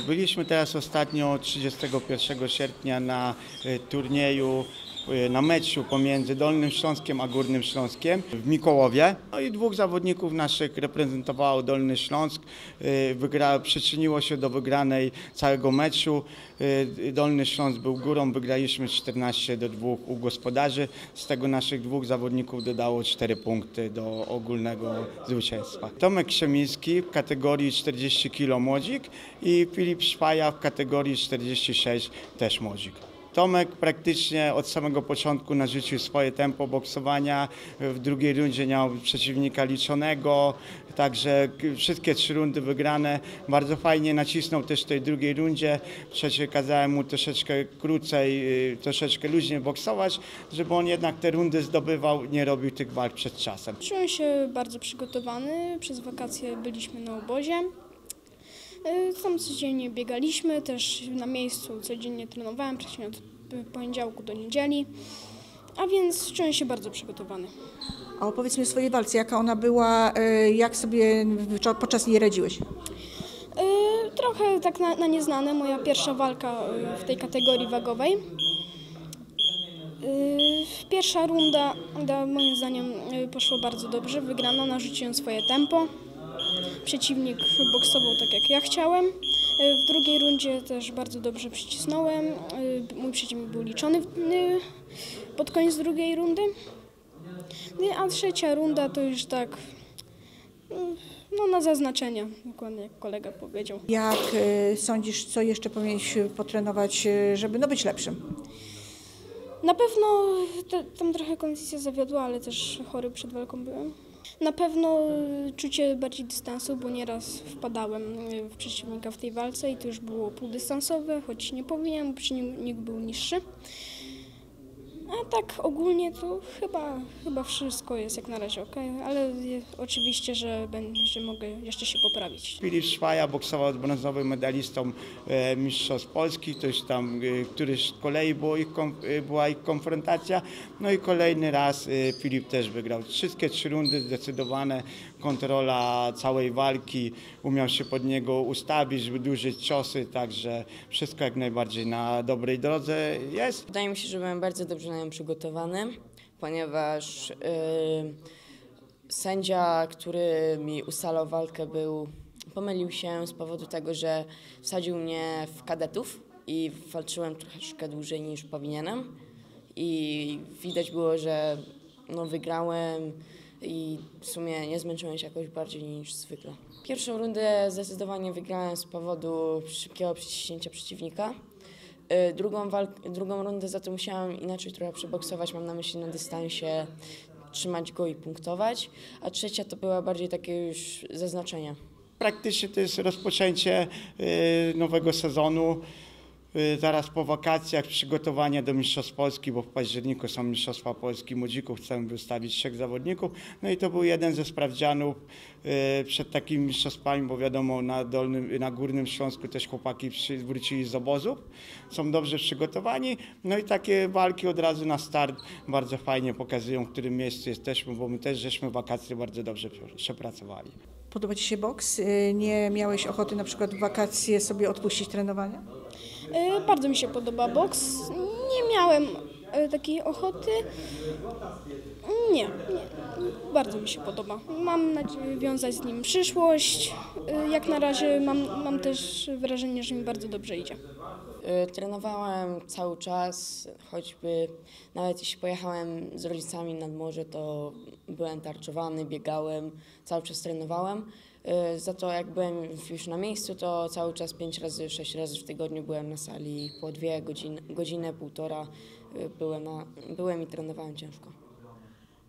Byliśmy teraz ostatnio 31 sierpnia na e, turnieju na meczu pomiędzy Dolnym Śląskiem a Górnym Śląskiem w Mikołowie. No i dwóch zawodników naszych reprezentowało Dolny Śląsk. E, Wygra, przyczyniło się do wygranej całego meczu. E, Dolny Śląsk był górą, wygraliśmy 14 do 2 u gospodarzy. Z tego naszych dwóch zawodników dodało 4 punkty do ogólnego zwycięstwa. Tomek Krzemiński w kategorii 40 kg młodzik i Filip Szwaja w kategorii 46 też młodzik. Tomek praktycznie od samego początku narzucił swoje tempo boksowania. W drugiej rundzie miał przeciwnika liczonego, także wszystkie trzy rundy wygrane. Bardzo fajnie nacisnął też w tej drugiej rundzie. W trzeciej kazałem mu troszeczkę krócej, y, troszeczkę luźniej boksować, żeby on jednak te rundy zdobywał, nie robił tych walk przed czasem. Czułem się bardzo przygotowany. Przez wakacje byliśmy na obozie. Y, Tam codziennie biegaliśmy, też na miejscu codziennie trenowałem, od poniedziałku do niedzieli. A więc czułem się bardzo przygotowany. A opowiedz mi o swojej walce, jaka ona była, e, jak sobie podczas niej radziłeś? Y, Trochę tak na, na nieznane, moja pierwsza walka y, w tej kategorii wagowej. Y, Pierwsza runda, moim zdaniem y, poszła bardzo dobrze, wygrana, narzuciłem swoje tempo. Przeciwnik boksował tak jak ja chciałem. Y, W drugiej rundzie też bardzo dobrze przycisnąłem. Y, Mój przeciwnik był liczony y, pod koniec drugiej rundy. Y, A trzecia runda to już tak y, no, na zaznaczenie, dokładnie jak kolega powiedział. Jak e, sądzisz, co jeszcze powinieneś potrenować, e, żeby no, być lepszym? Na pewno te, tam trochę kondycja zawiodła, ale też chory przed walką byłem. Na pewno czucie bardziej dystansu, bo nieraz wpadałem y, w przeciwnika w tej walce i to już było półdystansowe, choć nie powinien, bo przeciwnik był niższy. A tak ogólnie to chyba, chyba wszystko jest jak na razie ok, ale oczywiście, że, będę, że mogę jeszcze się poprawić. Filip Szwaja boksował z brązowym medalistą e, Mistrzostw Polski, to już tam e, któryś z kolei było ich, kom- e, była ich konfrontacja. No i kolejny raz e, Filip też wygrał. Wszystkie trzy rundy zdecydowane, kontrola całej walki, umiał się pod niego ustawić, wydłużyć ciosy, także wszystko jak najbardziej na dobrej drodze jest. Wydaje mi się, że byłem bardzo dobrze na przygotowany, ponieważ y, sędzia, który mi ustalał walkę, był, pomylił się z powodu tego, że wsadził mnie w kadetów i walczyłem troszeczkę dłużej niż powinienem. I widać było, że no, wygrałem i w sumie nie zmęczyłem się jakoś bardziej niż zwykle. Pierwszą rundę zdecydowanie wygrałem z powodu szybkiego przyciśnięcia przeciwnika. Y, Drugą, walk- drugą rundę za to musiałam inaczej trochę przeboksować, mam na myśli na dystansie, trzymać go i punktować, a trzecia to była bardziej takie już zaznaczenie. Praktycznie to jest rozpoczęcie y, nowego sezonu. Y, Zaraz po wakacjach przygotowania do Mistrzostw Polski, bo w październiku są Mistrzostwa Polski Młodzików, chcemy wystawić trzech zawodników. No i to był jeden ze sprawdzianów y, przed takimi mistrzostwami, bo wiadomo na, dolnym, na Górnym Śląsku też chłopaki wrócili z obozów, są dobrze przygotowani. No i takie walki od razu na start bardzo fajnie pokazują, w którym miejscu jesteśmy, bo my też żeśmy wakacje bardzo dobrze przepracowali. Podoba Ci się boks? E, Nie miałeś ochoty na przykład w wakacje sobie odpuścić trenowania? Y, Bardzo mi się podoba boks. Nie miałem y, takiej ochoty. Nie, nie. Bardzo mi się podoba. Mam nadzieję wiązać z nim przyszłość. Y, Jak na razie mam, mam też wrażenie, że mi bardzo dobrze idzie. Trenowałem cały czas, choćby nawet jeśli pojechałem z rodzicami nad morze, to byłem tarczowany, biegałem, cały czas trenowałem. Y, Za to jak byłem już na miejscu, to cały czas pięć razy, sześć razy w tygodniu byłem na sali, po dwie godziny, godzinę, półtora y, byłem, na, byłem i trenowałem ciężko.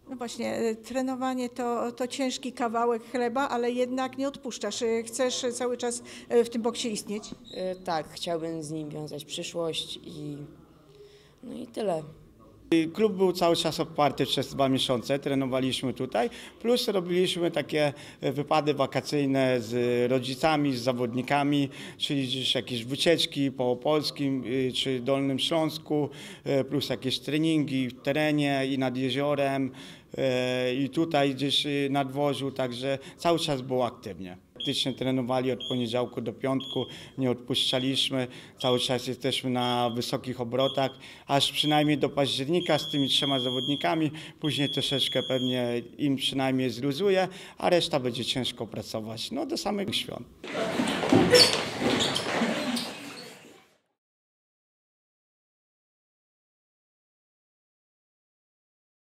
No właśnie, e, trenowanie to, to ciężki kawałek chleba, ale jednak nie odpuszczasz. Chcesz cały czas w tym boksie istnieć? Y, Tak, chciałbym z nim wiązać przyszłość i no i tyle. Klub był cały czas otwarty przez dwa miesiące, trenowaliśmy tutaj, plus robiliśmy takie e, wypady wakacyjne z rodzicami, z zawodnikami, czyli gdzieś jakieś wycieczki po Polskim y, czy Dolnym Śląsku, e, plus jakieś treningi w terenie i nad jeziorem e, i tutaj gdzieś y, na dworzu, także cały czas było aktywnie. Praktycznie trenowali od poniedziałku do piątku, nie odpuszczaliśmy, cały czas jesteśmy na wysokich obrotach, aż przynajmniej do października z tymi trzema zawodnikami, później troszeczkę pewnie im przynajmniej zluzuje, a reszta będzie ciężko pracować, no do samych świąt.